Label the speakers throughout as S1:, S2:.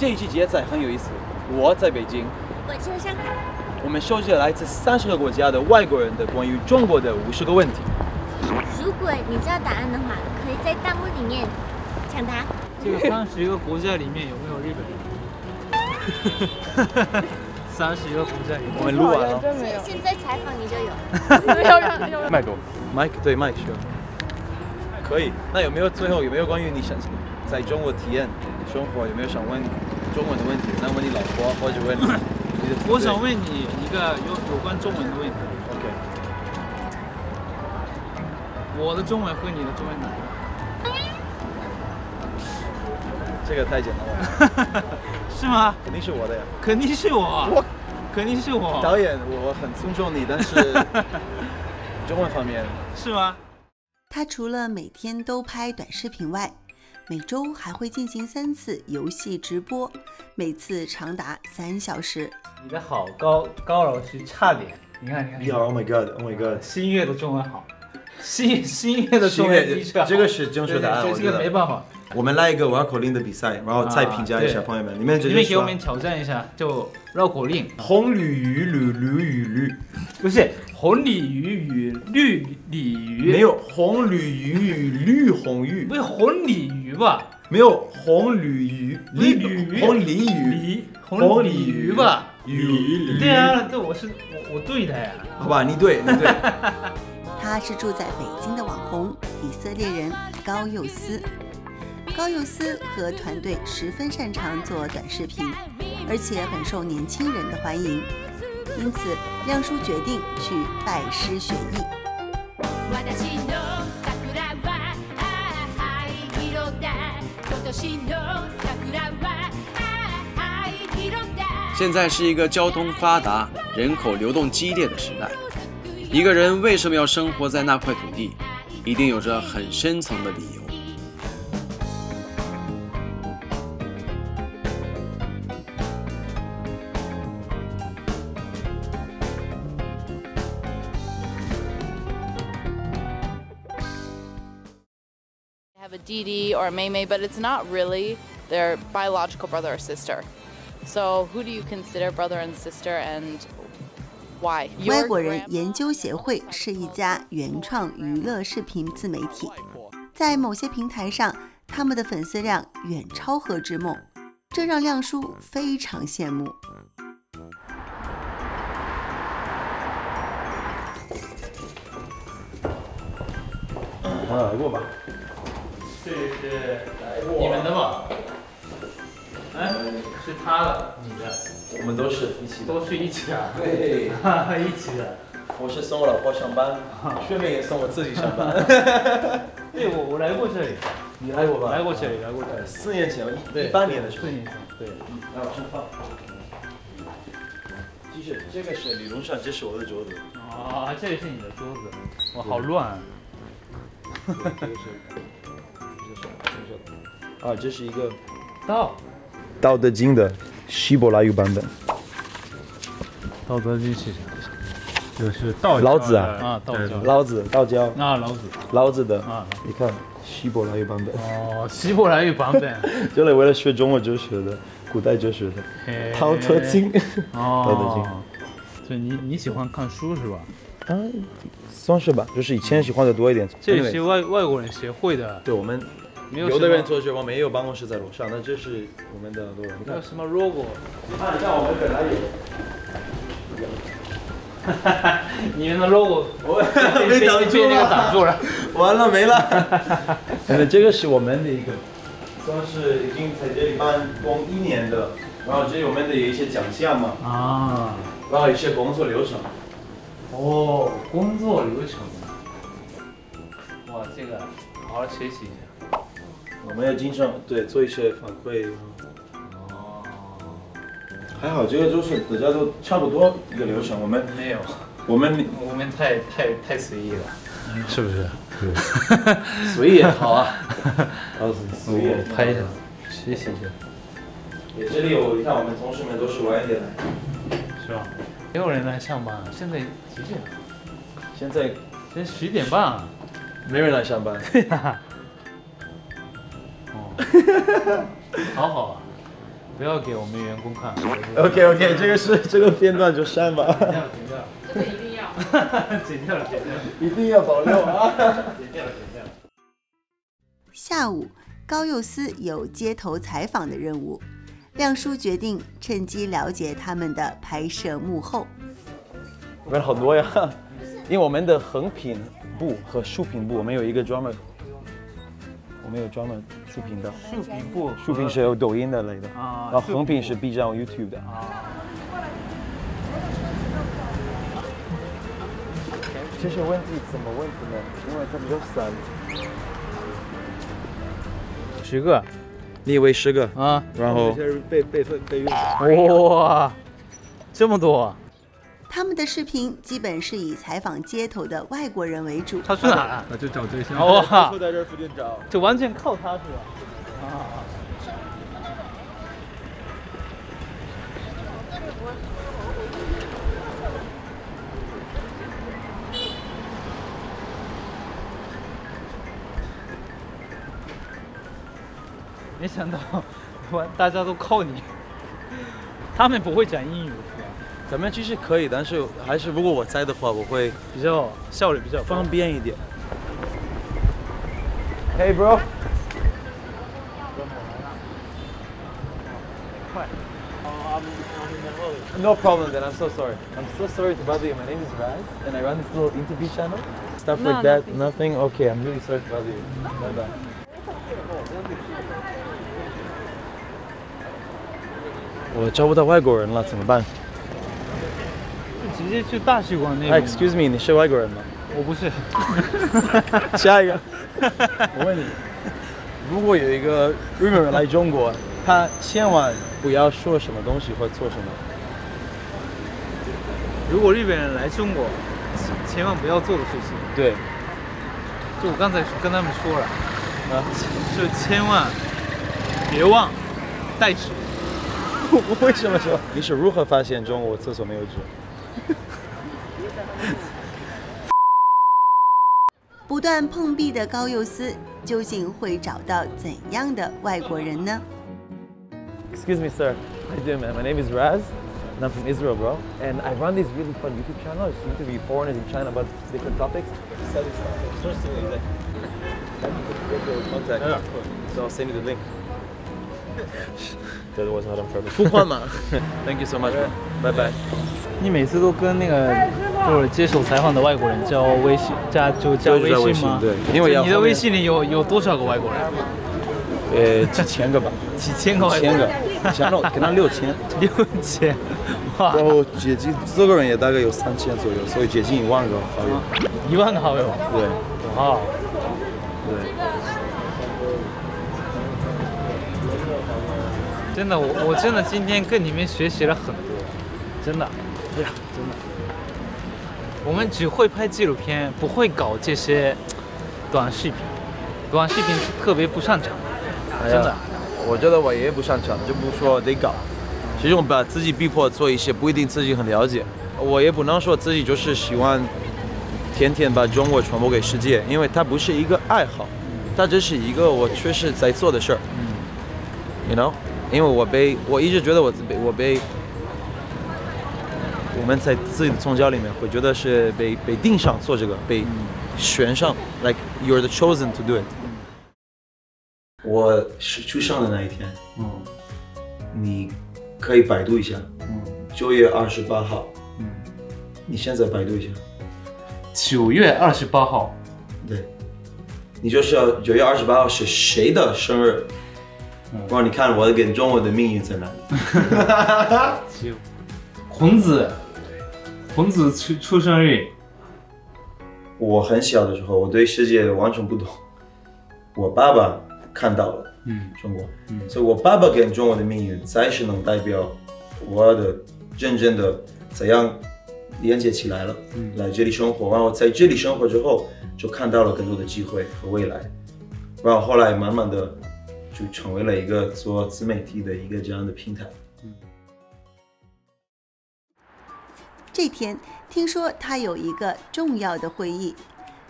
S1: 这一期节赛很有意思，我在北京，
S2: 我在上海。
S1: 我们收集了来自三十个国家的外国人的关于中国的五十个问题。
S2: 如果你知道答案的话，可以在弹幕里面抢答。
S3: 这个三十个国家里面有没有日本人？三十个国家里面，
S1: 我们录完了。
S4: 真没有。
S2: 现在采访你就有。
S4: 要让要让。
S1: 麦多，Mike 对 Mike 需要。可以。那有没有最后有没有关于你想在中国体验生活有没有想问中文的问题？那问你老婆或者问你的？
S3: 我想问你一个有有关中文的问题。
S1: OK。
S3: 我的中文和你的中文哪个？
S1: 这个太简单了。
S3: 是吗？
S1: 肯定是我的呀。
S3: 肯定是我。
S1: 我
S3: 肯定是我。
S1: 导演，我很尊重你，但是 中文方面
S3: 是吗？
S5: 他除了每天都拍短视频外，每周还会进行三次游戏直播，每次长达三小时。
S3: 你的好高高老师差点，你看你看。
S1: 你好，Oh my God，Oh my God。
S3: 新月的中文好，新 新月的中文的确。
S1: 这个是正确答案，我
S3: 这个没办法。
S1: 我们来一个绕口令的比赛，然后再评价一下朋友们。你们
S3: 你们给我们挑战一下，就绕口令。
S1: 红鲤鱼绿鲤鱼绿，
S3: 不是红鲤鱼与绿鲤鱼。
S1: 没有红鲤鱼与绿红鱼。
S3: 不是红鲤鱼吧？
S1: 没有红鲤鱼，
S3: 鲤鱼，
S1: 红鲤鱼，
S3: 鲤红鲤鱼吧？
S1: 鱼。
S3: 对啊，这我是我我对的呀。
S1: 好吧，你对，你对。
S5: 他是住在北京的网红以色列人高佑思。高佑思和团队十分擅长做短视频，而且很受年轻人的欢迎，因此亮叔决定去拜师学艺。
S6: 现在是一个交通发达、人口流动激烈的时代，一个人为什么要生活在那块土地，一定有着很深层的理由。
S4: Have a Didi or a Maymay, but it's not really their biological brother or sister. So who do you consider brother and sister and why?
S5: 外国人研究协会是一家原创娱乐视频自媒体，在某些平台上，他们的粉丝量远超何之梦，这让亮叔非常羡慕。
S1: 来过吧。
S3: 这是你们的吗？哎，是他的，你的。
S1: 我们都是一起的。
S3: 都是一起的。
S1: 对，
S3: 一起的。
S1: 我是送我老婆上班，顺便也送我自己上班。
S3: 对，我我来过这里。
S1: 你来过吧？
S3: 来过这里，来过这里。
S1: 四年前，一八年的时候。
S3: 四年前，对。
S1: 来，往上放。继续，这个是理论上这是我的桌子。
S3: 啊，这个是你的桌子。哇，好乱。
S1: 这个是，啊，这是一个
S3: 道，《
S1: 道德经》的希伯来语版本。
S3: 道德经是啥？就是道
S1: 老子啊，
S3: 啊，道教，
S1: 老子，道教，
S3: 啊，老子，
S1: 老子的
S3: 啊，
S1: 你看希伯来语版本。
S3: 哦，希伯来语版本，
S1: 这里为了学中国哲学的，古代哲学的，《道德经》。
S3: 哦，
S1: 道德经。
S3: 所以你你喜欢看书是吧？
S1: 啊，算是吧，就是以前喜欢的多一点。
S3: 这是外外国人协会的。
S1: 对，我们有的人做这我们也有办公室在楼上，那这是我们的。你看
S3: 什么 logo？
S1: 你看，像我们本来有。
S3: 你们的 logo
S1: 我
S3: 被挡住了，挡住了，
S1: 完了没了。那这个是我们的一个，算是已经在这里办公一年的，然后这里我们的有一些奖项嘛，
S3: 啊，
S1: 然后一些工作流程。
S3: 哦，工作流程。哇，这个好好学习一下。
S1: 我们要经常对做一些反馈。
S3: 哦。
S1: 还好，这个就是大家都差不多一个流程。我们
S3: 没有，
S1: 我们
S3: 我们太太太随意了，是不是？
S1: 对。随意也好啊。随意
S3: 拍一下，学习一下。
S1: 也这里有，你看我们同事们都是晚一点来，
S3: 是吧？没有人来上班，现在几点？
S1: 现在
S3: 现在十点半，
S1: 没人来上班。
S3: 对呀。哦，好好啊。不要给我们员工看。
S1: OK OK，这个是这个片段就删吧，
S3: 剪掉，剪掉。这个一定要。剪掉了，剪掉了，
S1: 一定要保留啊。
S3: 剪掉了，剪掉了。
S5: 下午，高佑思有街头采访的任务，亮叔决定趁机了解他们的拍摄幕后。
S1: 我们好多呀，因为我们的横屏部和竖屏部，我们有一个专门，我们有专门竖屏的，
S3: 竖屏不，
S1: 竖屏是有抖音的类的，
S3: 啊
S1: 然后横屏是 B 站、YouTube 的。
S3: 啊。
S1: 这些问题怎么问题呢？因为它比较散。
S3: 十个
S1: 你以为十个？
S3: 啊！
S1: 然后备备备备用。
S3: 哇，这么多啊！
S5: 他们的视频基本是以采访街头的外国人为主。
S3: 他去哪儿了？
S1: 那就找对象。
S3: 哇。
S1: 就在这儿附近找。
S3: 就完全靠他是吧？啊。没想到，我大家都靠你。他们不会讲英语？
S1: 咱们其实可以，但是还是如果我在的话，我会
S3: 比较效率比较高
S1: 方便一点。Hey bro.
S3: 快。
S1: No problem then, I'm so sorry. I'm so sorry to bother you. My name is Raz and I run this little interview channel. Stuff
S4: No,
S1: like that. Nothing. Okay, I'm really sorry to bother you. Bye bye. 我招不到外国人了，怎么办？
S3: 直接去大使馆那。
S1: ，Excuse me，你是外国人吗？
S3: 我不是。
S1: 下一个，我问你，如果有一个日本人来中国，他千万不要说什么东西或做什么。
S3: 如果日本人来中国，千万不要做的事情，
S1: 对，
S3: 就我刚才跟他们说了，
S1: 啊，
S3: 就千万别忘带纸。
S1: 为什么说？你是如何发现中国厕所没有纸？
S5: 不断碰壁的高佑思究竟会找到怎样的外国人呢
S1: ？Excuse me, sir. How you doing, man? My name is Raz, and I'm from Israel, bro. And I run these really fun YouTube channels. I interview foreigners in China about different topics. So I'll send you the link. That was not on purpose. 嘛。Thank you so much, man. Bye bye.
S3: 你每次都跟那个就是接受采访的外国人交微信，加就加
S1: 微
S3: 微信吗？
S1: 信对因为
S3: 你的微信里有有多少个外国人？
S1: 呃，几 千个吧，
S3: 几千个
S1: 几千个，，想让给他六千，
S3: 六千，哇，
S1: 然后接近四个人也大概有三千左右，所以接近一万个好友。
S3: 一万个好友，
S1: 对
S3: 哇，
S1: 对。
S3: 真的，我我真的今天跟你们学习了很多，真的，对呀，真的。我们只会拍纪录片，不会搞这些 短视频，短视频特别不擅长，真的。
S1: 我觉得我也不擅长，就不说得搞。其实我把自己逼迫做一些不一定自己很了解，我也不能说自己就是喜欢天天把中国传播给世界，因为它不是一个爱好，它只是一个我确实在做的事儿。You know，因为我被我一直觉得我被我被我们在自己的宗教里面会觉得是被被定上做这个，被选上，like you're the chosen to do it。我是出生的那一天，
S3: 嗯。
S1: 你可以百度一下，
S3: 嗯。
S1: 九月二十八号，
S3: 嗯，
S1: 你现在百度一下，
S3: 九月二十八号，
S1: 对，你就是要九月二十八号是谁的生日，我让你看我跟中国的命运在哪里。
S3: 九，孔子，孔子出出生日，
S1: 我很小的时候，我对世界完全不懂，我爸爸看到了
S3: 嗯。
S1: 中国，
S3: 嗯。
S1: 所以我爸爸跟中国的命运才是能代表我的真正的怎样连接起来了，
S3: 嗯。
S1: 来这里生活，然后在这里生活之后，就看到了更多的机会和未来，然后后来慢慢的就成为了一个做自媒体的一个这样的平台。
S5: 这天，听说他有一个重要的会议，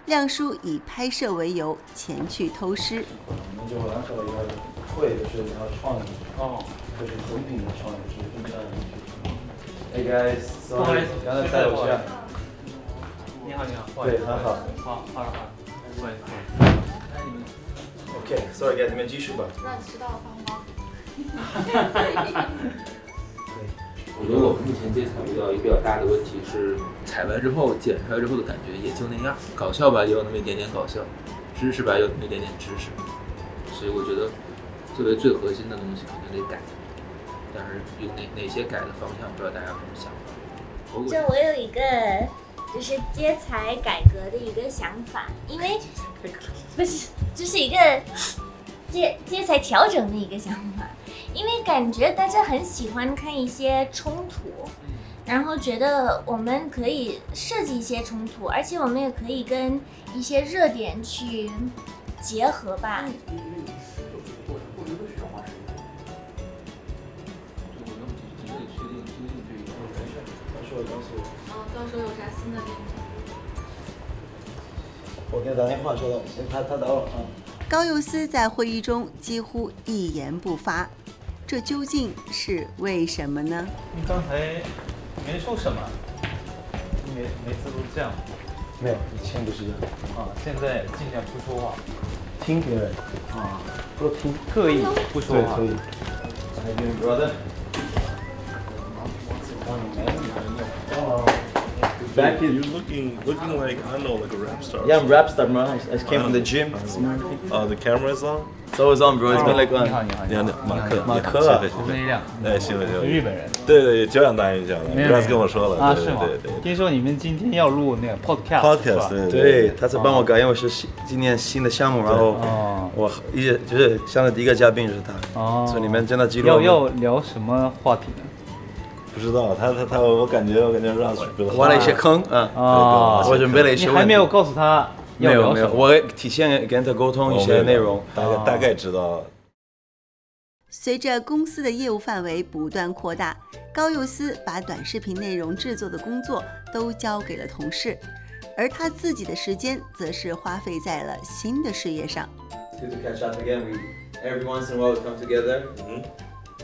S5: 亮叔以拍摄为由前去偷师。
S1: 我们就完成了一个会，就是要创意。
S3: 哦，
S1: 就是同品的创业是分这样的。Hey guys，
S3: 不好意思
S1: 刚才在楼下。
S3: 你好，你好，
S1: 对，很好。
S3: 好，好了好好意思，不好意思。哎，你们
S1: OK，sorry guys，你们继续吧。
S4: 那迟到了放包。
S7: 我觉得我们目前接彩遇到一个比较大的问题是，采完之后剪出来之后的感觉也就那样，搞笑吧也有那么一点点搞笑，知识吧有那么一点点知识，所以我觉得作为最核心的东西肯定得改，但是有哪哪些改的方向，不知道大家有什么想法？我
S2: 就我有一个就是接才改革的一个想法，因为不是就是一个接接才调整的一个想法，因为感觉大家很喜欢看一些冲突，然后觉得我们可以设计一些冲突，而且我们也可以跟一些热点去结合吧。
S4: 哦，到时候有啥新的变化？
S1: 我给他打电话说的，他他到了啊。
S5: 高佑思在会议中几乎一言不发，这究竟是为什么呢？
S3: 你刚才没说什么，每每次都这样
S1: 没有，以前不是这样。
S3: 啊，现在尽量不说话
S1: 听别人，
S3: 啊，
S1: 不听。
S3: 刻意不说
S1: 对，
S3: 话
S1: 可。以。I do brother. Back
S8: You're looking looking like I know like a rap star.
S1: Yeah, I'm rap star, bro. I I came from the gym.
S8: Uh, the camera is on.
S1: It's always on, bro. It's been like
S3: 你好.你好，
S8: 你好，马克，
S1: 马克啊
S8: 谢谢
S3: 我是那辆，
S8: 哎，行了行了，
S3: 日本人。
S8: 对对，久仰大名，久仰大名。
S3: 没有
S8: 上次跟我说了
S3: 啊，是吗
S8: 对对？
S3: 听说你们今天要录那个 podcast，Podcast
S8: 对
S1: 对，他在帮我搞，因为我是新今年新的项目，然后
S3: 哦
S1: 我一直就是现在第一个嘉宾就是他，
S3: 哦，
S1: 所以你们真的记录
S3: 要要聊什么话题呢？
S8: 不知道他他他，我感觉我感觉让
S1: 挖了一些坑啊，
S3: 啊，
S1: 我准备了一些你。
S3: 还没有告诉他要
S1: 没有没有？我会提前跟他沟通一些内容。
S8: 大概大概知道。
S5: 随着公司的业务范围不断扩大，高佑思把短视频内容制作的工作都交给了同事，而他自己的时间则是花费在了新的事业上。
S1: Good to catch up again. We every once in a while we come together,
S8: Mhm.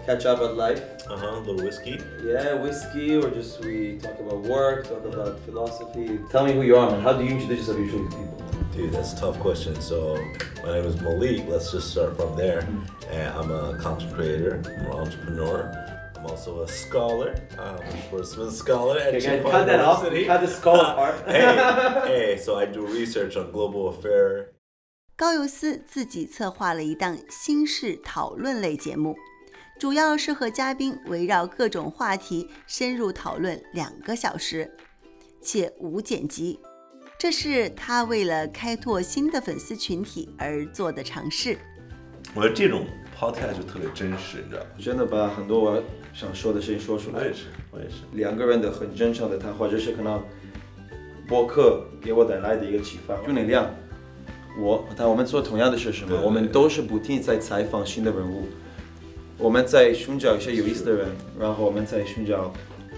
S1: catch up at life.
S8: Uh huh. Little whiskey.
S1: Yeah, whiskey or just we talk about work, talk about philosophy. Tell me who you are, man. How do you introduce yourself usually to people?
S8: Dude, that's a tough question. So, my name is Malik. Let's just start from there. And I'm a content creator. I'm an entrepreneur. I'm also a scholar. I'm a Schwarzman scholar at
S1: Okay,
S8: Chippewa
S1: cut that off.
S8: University.
S1: Cut the scholar part.
S8: hey, hey. So I do research on global affair.
S5: 高佑思自己策划了一档新式讨论类节目，主要是和嘉宾围绕各种话题深入讨论两个小时，且无剪辑。 这是他为了开拓新的粉丝群体而做的尝试。
S8: 我觉得这种 podcast 就特别真实，你知道吗？
S1: 真的把很多我想说的事情说出来
S8: 我也。是，我也是。
S1: 两个人的很真诚的谈话，就是可能播客给我带来的一个启发。就那样，我和他我们做同样的事情嘛，
S8: 对对
S1: 我们都是不停在采访新的人物，我们在寻找一些有意思的人，然后我们在寻找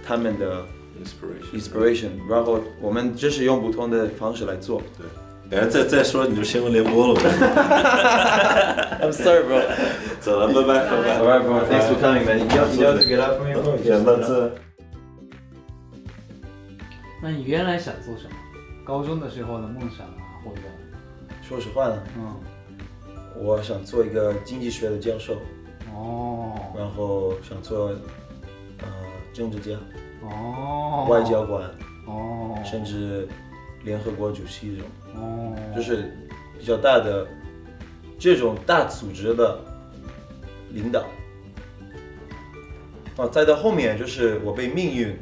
S1: 他们的
S8: Inspiration。
S1: inspiration，然后我们只是用不同的方式来做。
S8: 对。等下再再说你就新闻联播了，我
S1: I'm sorry, bro.
S8: 走了，拜拜，拜拜。
S1: Alright, bro. Thanks for coming, man. 一定要一定要 get up from your.
S8: 简单字。
S3: 那你原来想做什么？高中的时候的梦想啊，或者
S1: 说实话呢，
S3: 嗯，
S1: 我想做一个经济学的教授，
S3: 哦
S1: 然后想做呃政治家、
S3: 哦，
S1: 外交官，
S3: 哦，
S1: 甚至联合国主席这种，
S3: 哦，
S1: 就是比较大的这种大组织的领导。啊，再到后面就是我被命运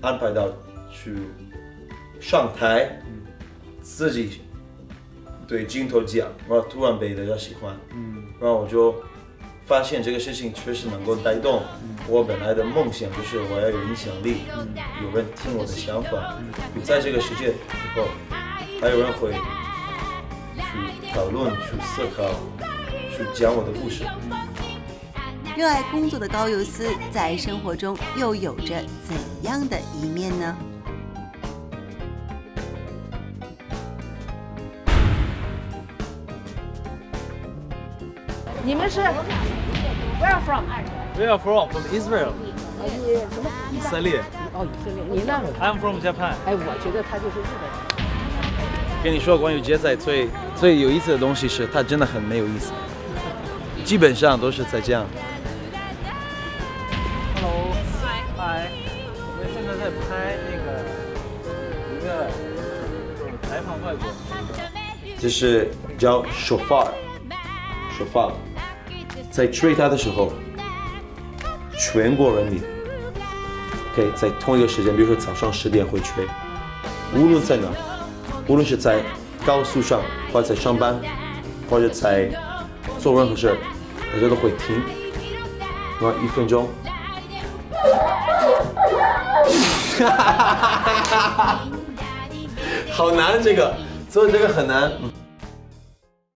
S1: 安排到去上台，自己对镜头讲，然后突然被大家喜欢，
S3: 嗯。
S1: 然后我就发现这个事情确实能够带动我本来的梦想，就是我要有影响力，有人听我的想法，在这个世界以后，还有人会去讨论、去思考、去讲我的故事。
S5: 热爱工作的高佑思在生活中又有着怎样的一面呢？
S9: 你们是 Where
S3: from？Where are from? From Israel.
S1: 以色列。
S9: 哦，以色列，你那个
S3: ，I'm from Japan.
S9: 哎，我觉得他就是日本人。
S1: 跟你说，关于街赛最最有意思的东西是，他真的很没有意思，基本上都是在这样。
S3: Hello. Hi. 我们现在在拍那个一个采访外国人。
S1: 这是叫 shofar shofar，在吹它的时候，全国人民可以在同一个时间，比如说早上十点会吹，无论在哪，无论是在高速上，或者在上班，或者在做任何事儿，大家都会听，然后一分钟。好难，这个做这个很难。嗯